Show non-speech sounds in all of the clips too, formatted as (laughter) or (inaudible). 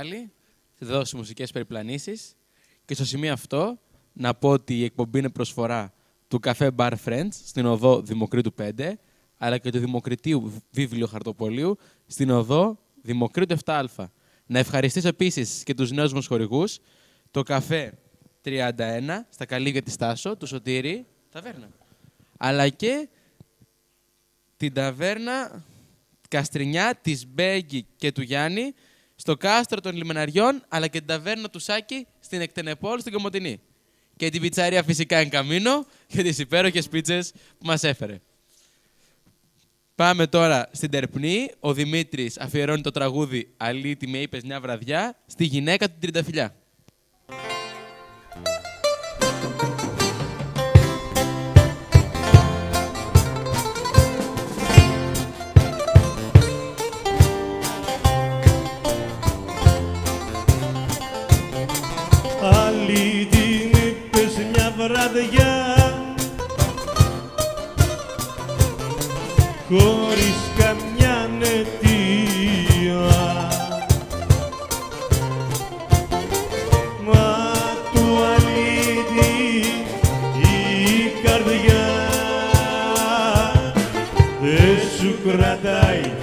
Άλλη, θα δώσει μουσικές περιπλανήσεις και στο σημείο αυτό να πω ότι η εκπομπή είναι προσφορά του Café Bar Friends στην οδό Δημοκρίτου 5 αλλά και του Δημοκριτίου Βίβλιο Χαρτοπολίου στην οδό Δημοκρίτου 7α. Να ευχαριστήσω επίσης και τους νέους μας χορηγούς, το Café 31 στα Καλύβια της Τάσο, του Σωτήρη, ταβέρνα. Αλλά και την ταβέρνα Καστρινιά της Μπέγκη και του Γιάννη στο κάστρο των Λιμεναριών, αλλά και την ταβέρνα του Σάκη στην Εκτενεπόλ στην Κομωτινή. Και την πιτσαρία φυσικά εν καμίνο και τις υπέροχες πίτσες που μας έφερε. Πάμε τώρα στην Τερπνή. Ο Δημήτρης αφιερώνει το τραγούδι «Αλήτη με είπες μια βραδιά» στη γυναίκα του Τρινταφυλιά. Βραδιά. Χωρίς καμιά αιτία. Μα του αλήτη η καρδιά. Δεν σου κρατάει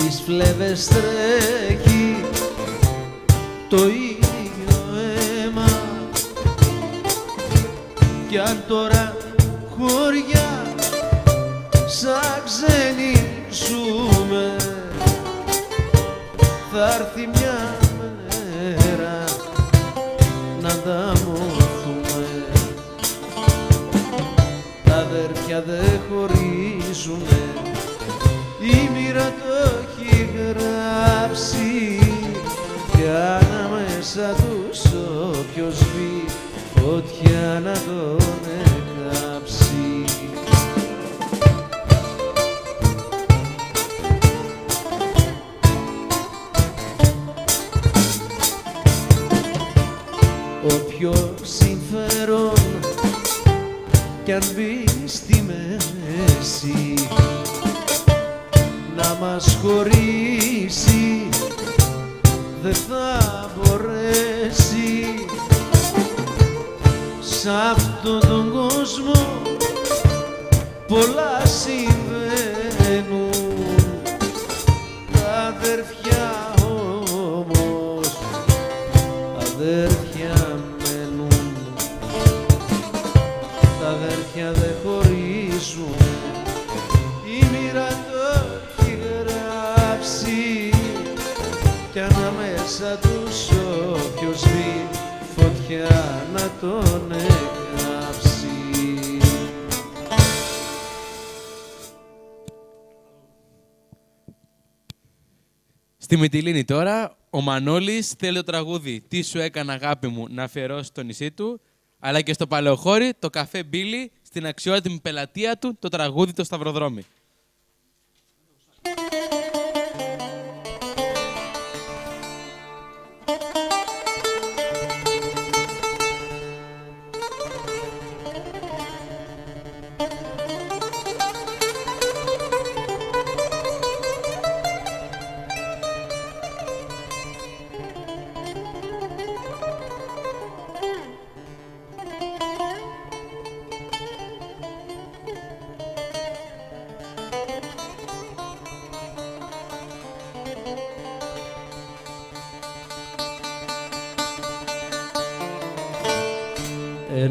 Στις φλέβες τρέχει το ίδιο αίμα. Κι αν τώρα χωριά σαν ξένοι ζούμε θα έρθει μια μέρα να ανταμωθούμε Τα αδέρφια δεν χωρίζουνε γράψει για να με μέσα τους όποιος μπει φωτιά να τον εκάψει. Όποιος συμφέρον κι αν μπει μας χωρίσει δεν θα μπορέσει. Σ' τον εγγράψει. Στη Μυτιλίνη τώρα, ο Μανώλης θέλει το τραγούδι «Τι σου έκανα αγάπη μου» να αφιερώσει στο νησί του, αλλά και στο Παλαιοχώρι το καφέ Μπίλι στην αξιότιμη πελατεία του το τραγούδι το Σταυροδρόμι.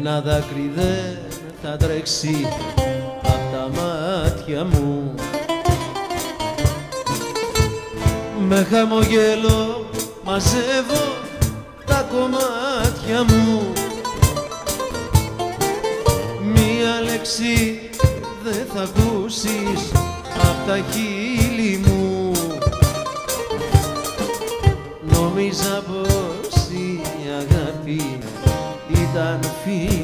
Ένα δάκρυ δεν θα τρέξει απ' τα μάτια μου. Με χαμογέλο μαζεύω τα κομμάτια μου. Μία λέξη δεν θα ακούσεις απ' τα χείλη μου. Νόμιζα πως η αγάπη ήταν φίλη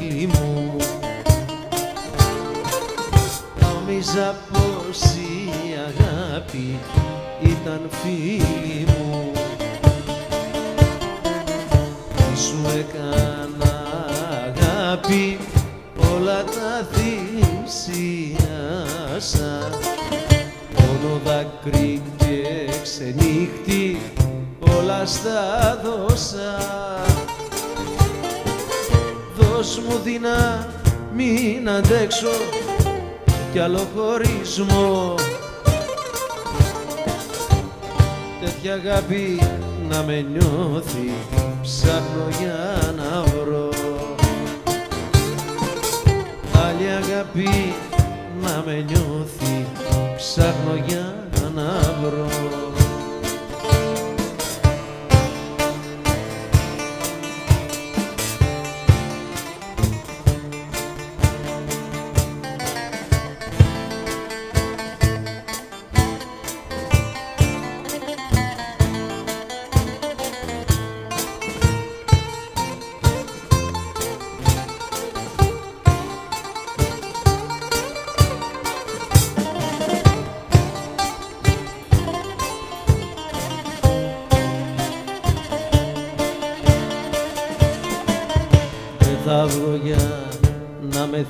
φίλη μου. Τι σου έκανα αγάπη όλα τα θυσίασα Μόνο δάκρυ και ξενύχτη όλα στα δώσα. Δώσ' μου δεινά μην αντέξω κι άλλο χωρισμό Τέτοια αγάπη να με νιώθει ψάχνω για να βρω. Άλλη αγάπη να με νιώθει ψάχνω για να βρω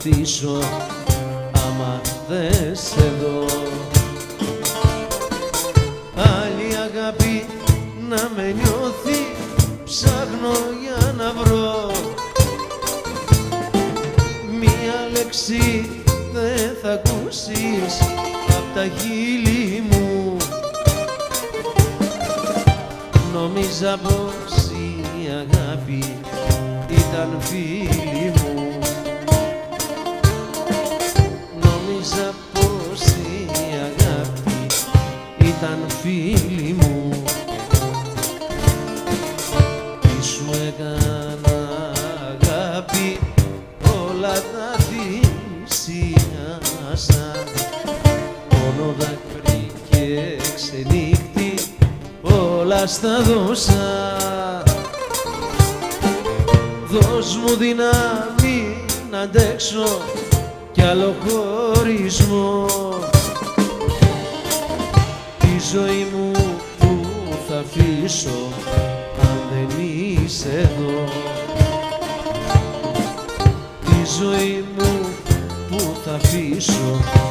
να ξενύχτη όλα στα δώσα. Δώσ' μου δύναμη να αντέξω κι άλλο χωρισμό. Τη ζωή μου που θα αφήσω αν δεν είσαι εδώ. Τη ζωή μου που θα αφήσω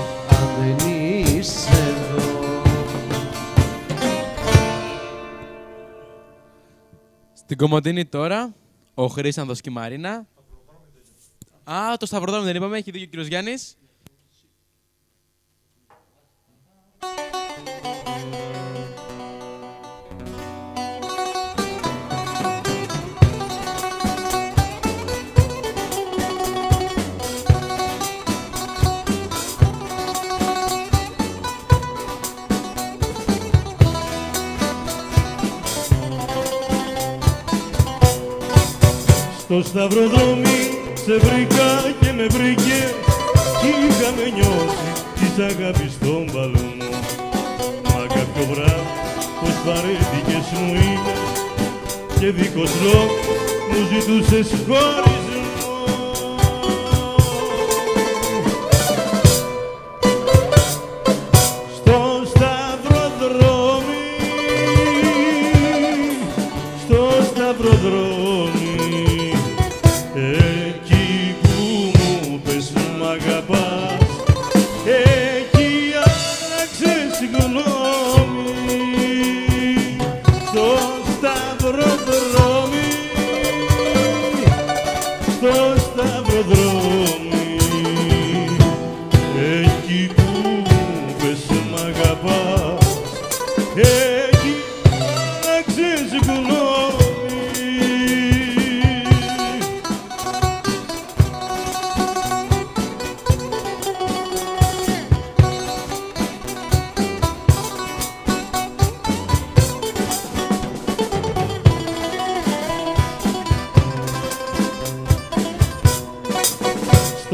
Στην Κομοντίνη τώρα, ο Χρήσανδος και η Μαρίνα. Α, το Σταυροδρόμι δεν είπαμε, έχει δίκιο ο κύριος Γιάννης. Στο σταυροδρόμι σε βρήκα και με βρήκε κι είχαμε νιώσει της αγάπης στον παλμό Μα κάποιο βράδυ πως βαρέθηκες μου είπες και δίχως λόγος μου ζητούσες χωρισμό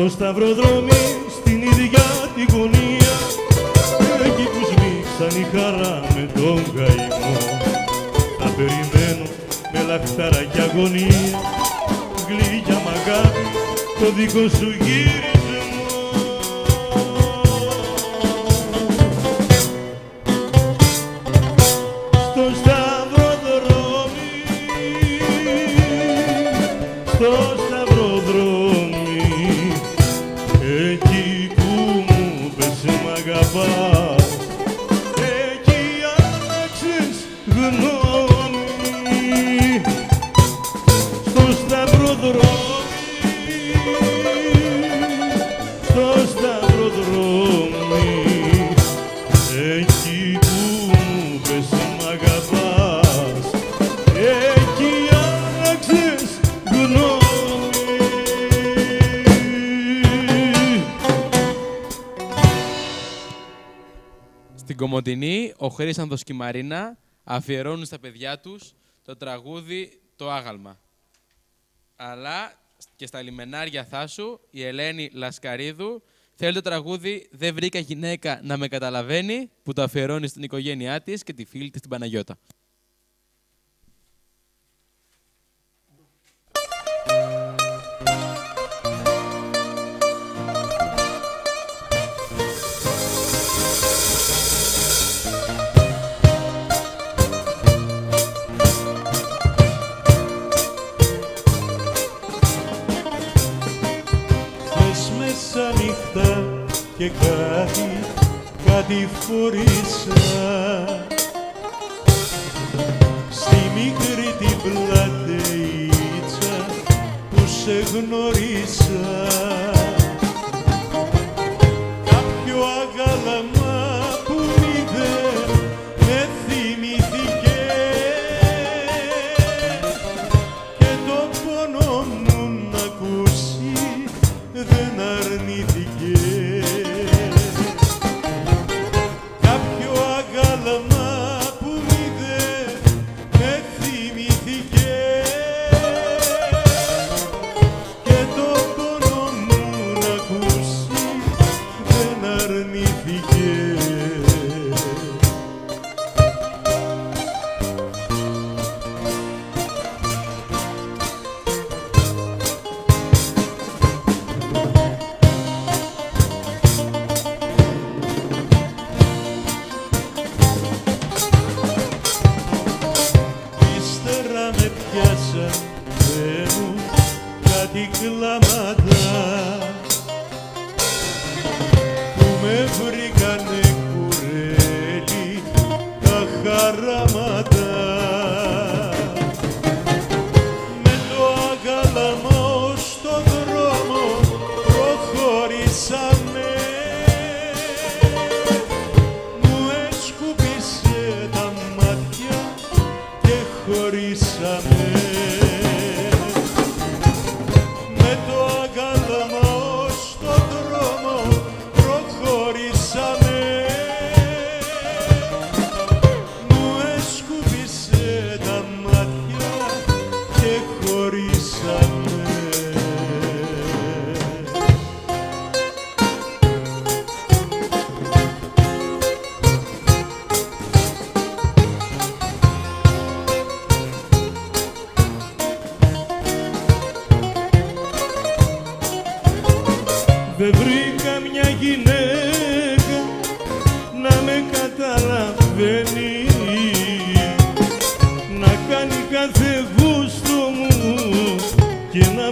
Στο σταυροδρόμι στην ίδια τη γωνία. Εκεί που σμίξαν η χαρά με τον καημό. Θα περιμένω με λαχτάρα και αγωνία. Γλυκιά μ' αγάπη το δικό σου γύρισμό Κομοντινή, ο Χρήσανδος και η Μαρίνα αφιερώνουν στα παιδιά τους το τραγούδι «Το Άγαλμα». Αλλά και στα λιμενάρια Θάσου, η Ελένη Λασκαρίδου θέλει το τραγούδι «Δεν βρήκα γυναίκα να με καταλαβαίνει» που το αφιερώνει στην οικογένειά της και τη φίλη της την Παναγιώτα. Και κάτι, κάτι φορήσα Στη μικρή την πλατείτσα που σε γνωρίσα carrama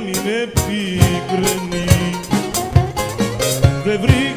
μην επικρίνει. Δεν βρει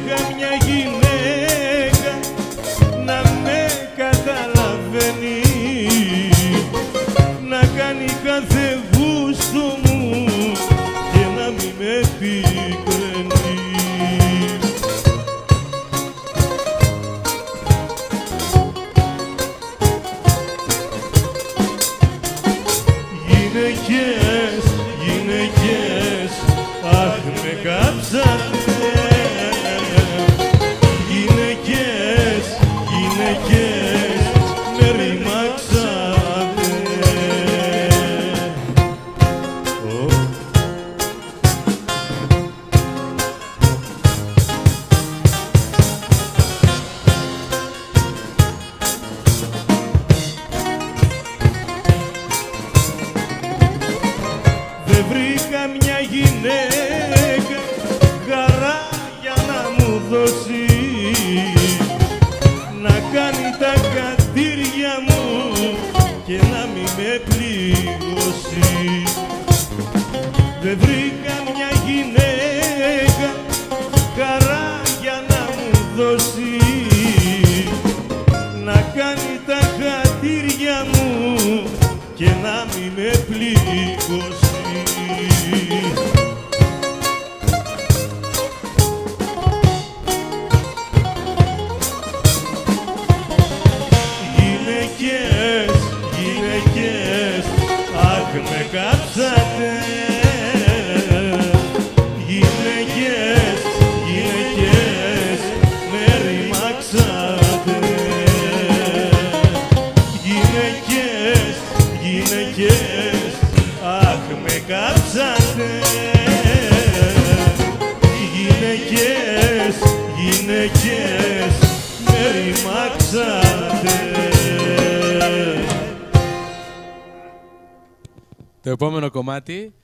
Το επόμενο κομμάτι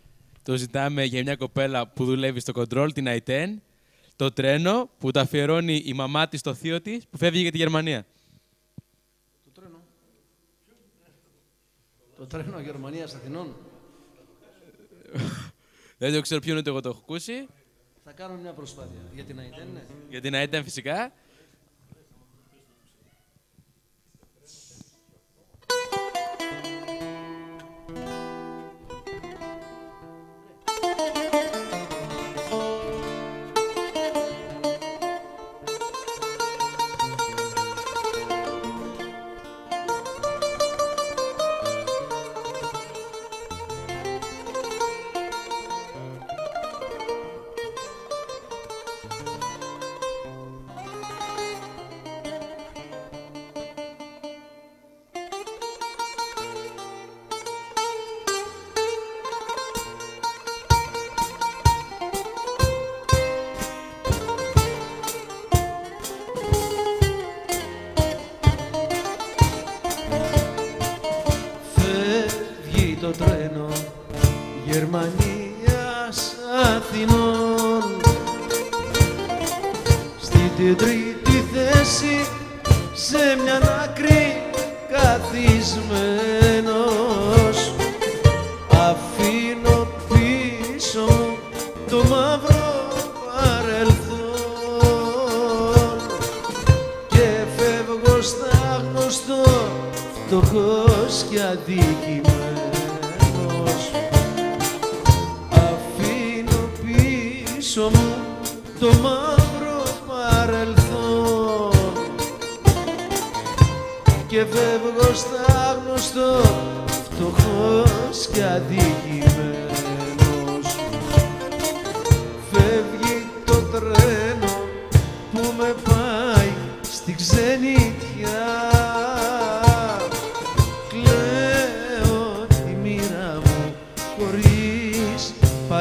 το ζητάμε για μια κοπέλα που δουλεύει στο κοντρόλ, την i Το τρένο που τα αφιερώνει η μαμά της στο θείο της που φεύγει για τη Γερμανία. Το τρένο. Το τρένο Γερμανίας Αθηνών. (laughs) Δεν το ξέρω ποιον ούτε εγώ το έχω ακούσει. Θα κάνω μια προσπάθεια. Για την i. Ναι. Για την i φυσικά.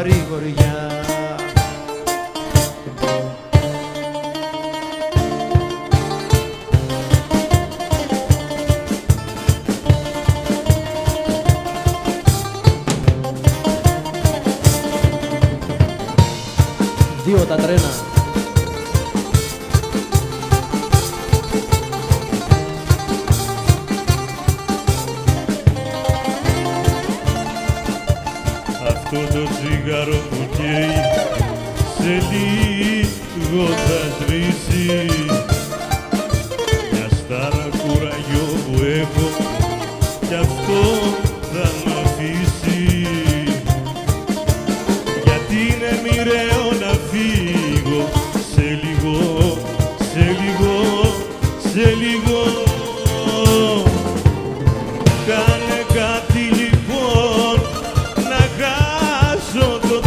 Γρηγοριά.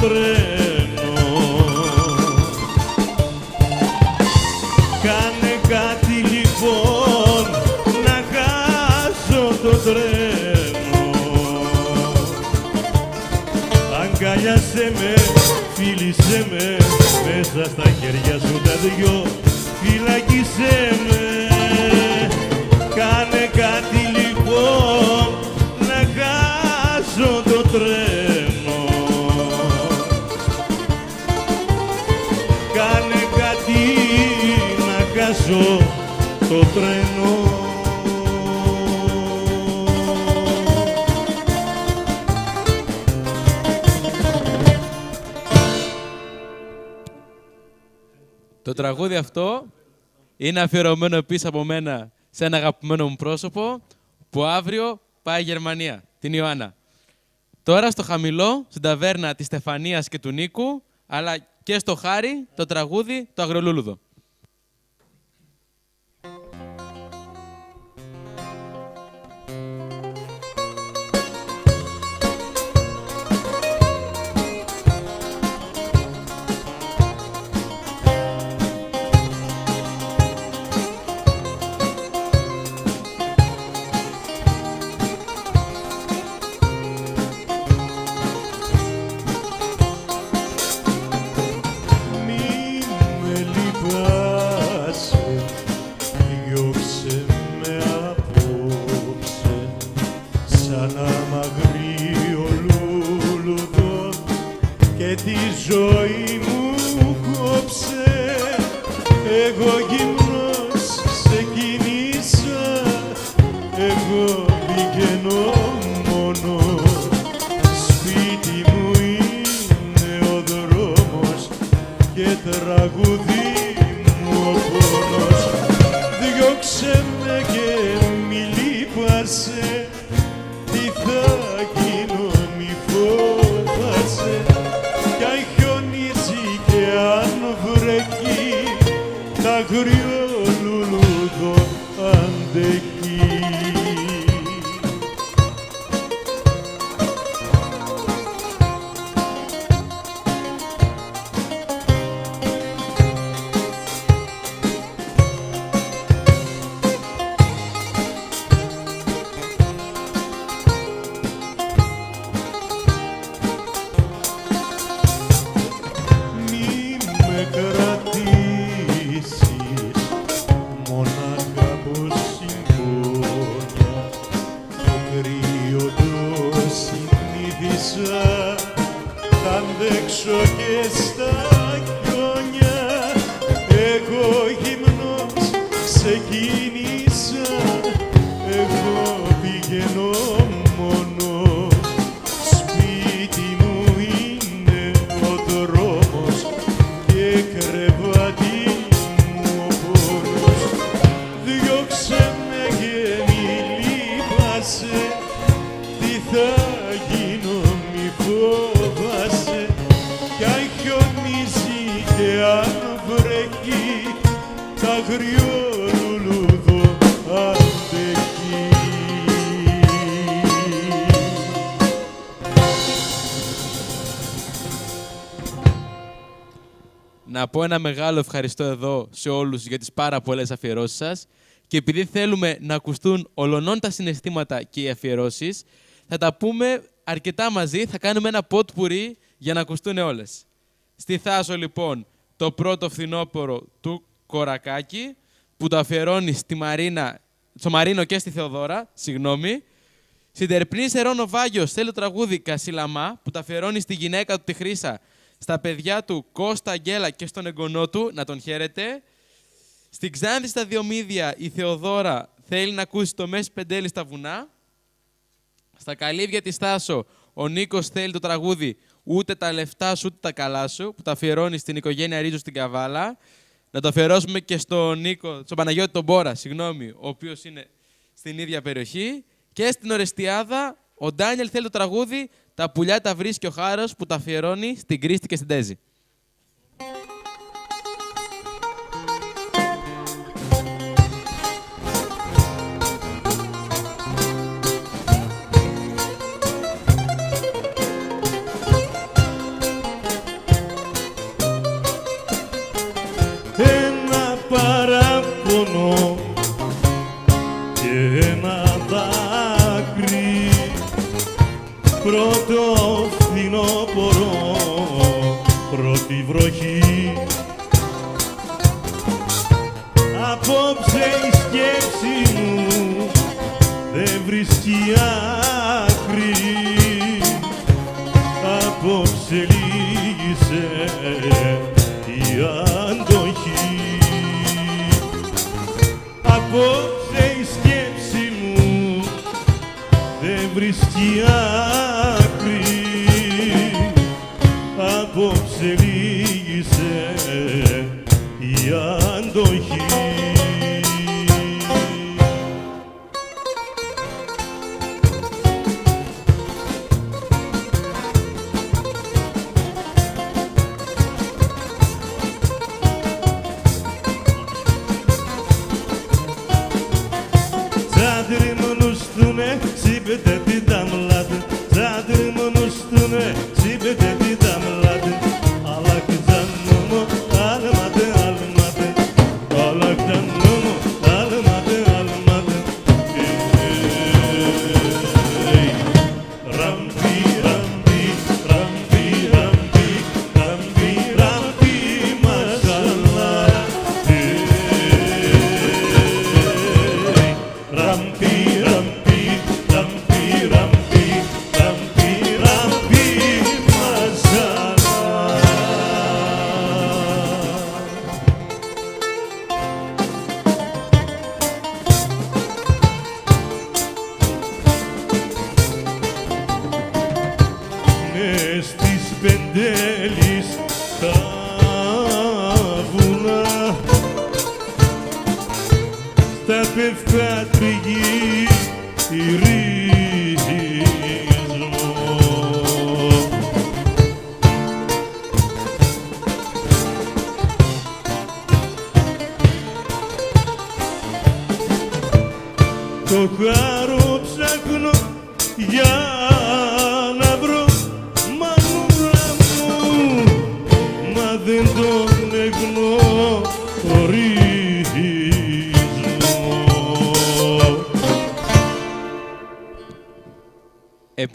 τρένο. Κάνε κάτι λοιπόν να χάσω το τρένο. Αγκαλιάσέ με, φίλησέ με μέσα στα χέρια σου τα δυο φυλακίσέ με. Κάνε κάτι λοιπόν να χάσω το τρένο. Το τρένο Το τραγούδι αυτό είναι αφιερωμένο πίσω από μένα σε ένα αγαπημένο μου πρόσωπο που αύριο πάει Γερμανία, την Ιωάννα. Τώρα στο χαμηλό, στην ταβέρνα της Στεφανίας και του Νίκου, αλλά και στο χάρι το τραγούδι το Αγρολούλουδο. Πω ένα μεγάλο ευχαριστώ εδώ σε όλους για τις πάρα πολλές αφιερώσεις σας και επειδή θέλουμε να ακουστούν ολονών τα συναισθήματα και οι αφιερώσεις, θα τα πούμε αρκετά μαζί, θα κάνουμε ένα ποτ πουρί για να ακουστούν όλες. Στη Θάσο λοιπόν το πρώτο φθινόπωρο του Κορακάκη που το αφιερώνει στη Μαρίνα, στο Μαρίνο και στη Θεοδώρα, συγγνώμη. Στην Τερπνή Σερών ο Βάγιος θέλει το τραγούδι Κασιλαμά που το αφιερώνει στη γυναίκα του τη Χρύσα, στα παιδιά του Κώστα Αγγέλα και στον εγγονό του, να τον χαίρετε. Στην Ξάνθη στα Διομήδια η Θεοδώρα θέλει να ακούσει το Μέσης Πεντέλη στα βουνά. Στα Καλύβια της Στάσο ο Νίκος θέλει το τραγούδι Ούτε τα λεφτά σου, ούτε τα καλά σου, που τα αφιερώνει στην οικογένεια Ρίζου στην Καβάλα. Να το αφιερώσουμε και στον Νίκο, στον Παναγιώτη τον Μπόρα, συγγνώμη, ο οποίος είναι στην ίδια περιοχή. Και στην Ορεστιάδα, ο Ντάνιελ θέλει το τραγούδι Τα πουλιά τα βρίσκει ο Χάρος που τα αφιερώνει στην Κρίστη και στην Τέζη. Λύγησε η αντοχή. Απόψε η σκέψη μου δεν βρίσκει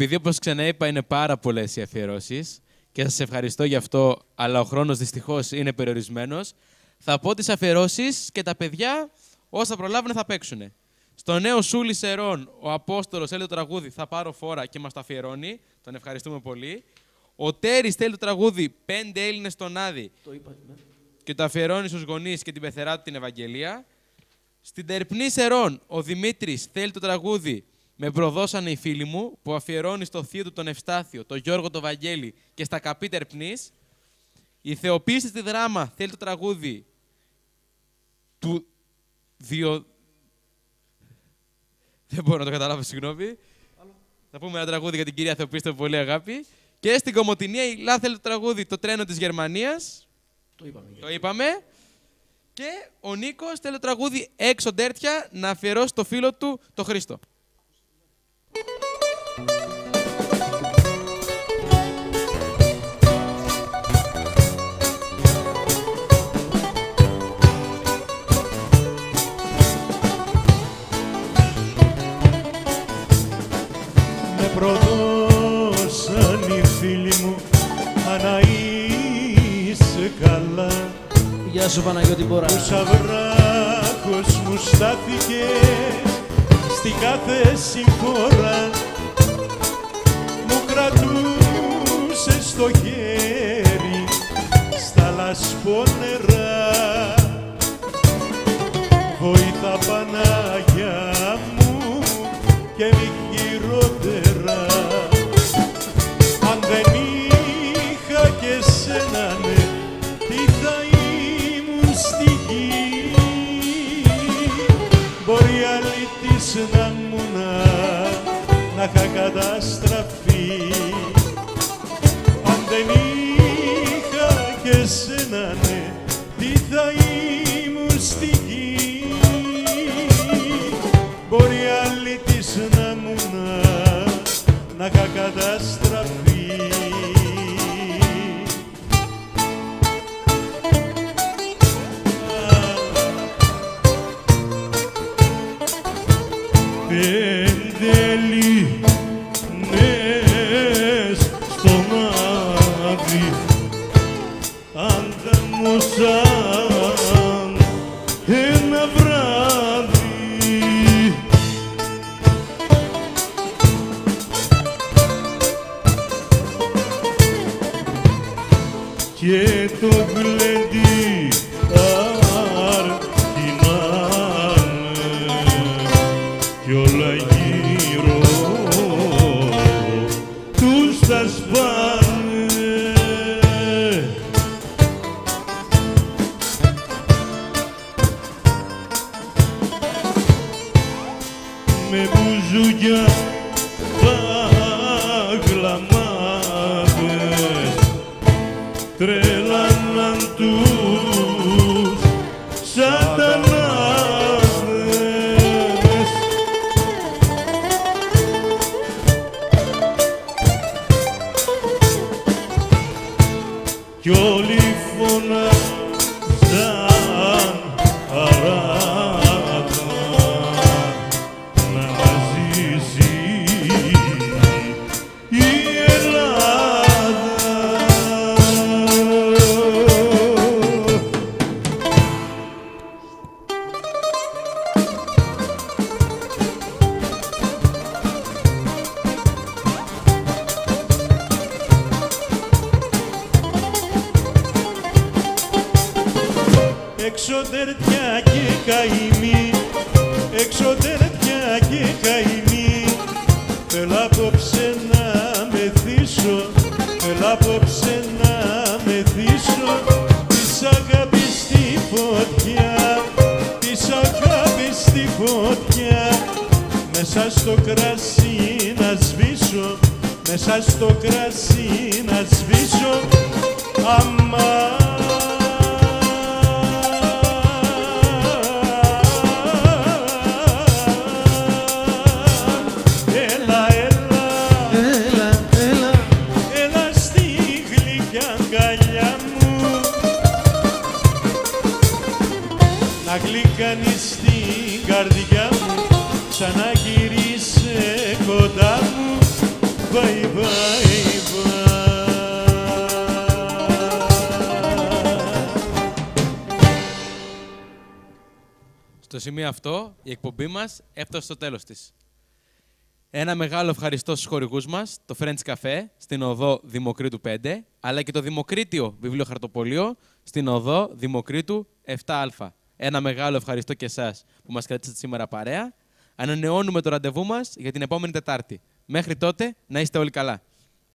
Επειδή όπως ξαναείπα είναι πάρα πολλές οι αφιερώσεις και σας ευχαριστώ γι' αυτό, αλλά ο χρόνος δυστυχώς είναι περιορισμένος, θα πω τις αφιερώσεις και τα παιδιά όσα προλάβουν θα παίξουν. Στο νέο Σούλη Σερών, ο Απόστολος θέλει το τραγούδι «Θα πάρω φόρα» και μας το αφιερώνει. Τον ευχαριστούμε πολύ. Ο Τέρης θέλει το τραγούδι «Πέντε Έλληνες στον Άδη» Το είπα, ναι. και το αφιερώνει στους γονείς και την πεθερά του την Ευαγγελία. Στην Τερπνή Σερών, ο Δημήτρης θέλει το τραγούδι με προδώσανε οι φίλοι μου που αφιερώνεις στο θείο του τον Ευστάθιο, τον Γιώργο τον Βαγγέλη και στα καπίτερ πνής. Η θεοποίηση στη δράμα θέλει το τραγούδι του διο... Δεν μπορώ να το καταλάβω, συγγνώμη. Θα πούμε ένα τραγούδι για την κυρία Θεοποίηση που πολύ αγάπη. Και στην Κομωτινία η Λά το τραγούδι «Το τρένο της Γερμανίας, Το είπαμε. Και ο Νίκος θέλει το τραγούδι «Έξω ντέρτια» να αφιερώσει το φίλο του, το Χρήστο. Με προδώσαν φίλοι μου να καλά. Για σου, Βαναγιώτη Μποράζα. να καταστραφεί Selanang φωτιά. Μέσα στο κρασί να σβήσω μέσα στο κρασί να σβήσω. Αμά σημείο αυτό η εκπομπή μας έφτασε στο τέλος της. Ένα μεγάλο ευχαριστώ στους χορηγούς μας, το Friends Café στην οδό Δημοκρίτου 5, αλλά και το Δημοκρίτιο Βιβλίο Χαρτοπολείο στην οδό Δημοκρίτου 7α. Ένα μεγάλο ευχαριστώ και εσάς που μας κρατήσατε σήμερα παρέα. Ανανεώνουμε το ραντεβού μας για την επόμενη Τετάρτη. Μέχρι τότε να είστε όλοι καλά.